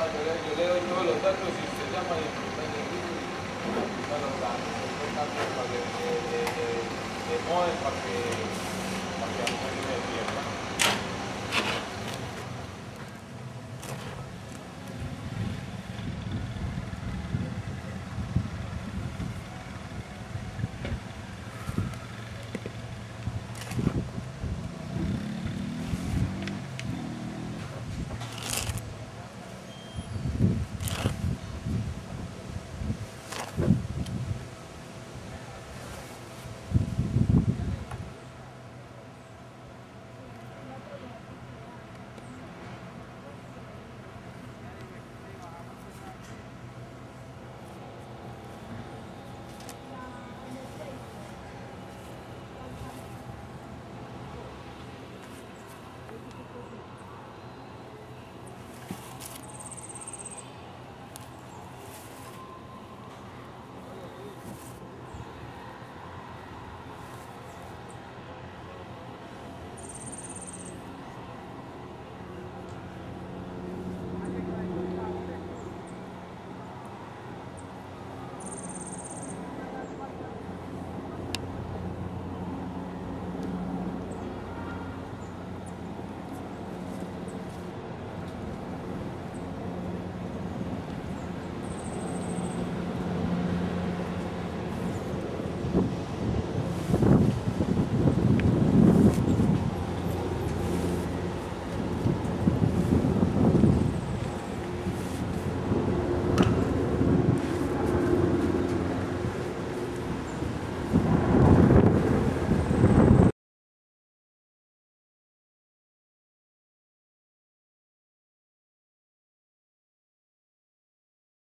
Ah, yo, le, doy todos los datos y usted llama los de, de, de, de para que eh, eh, eh,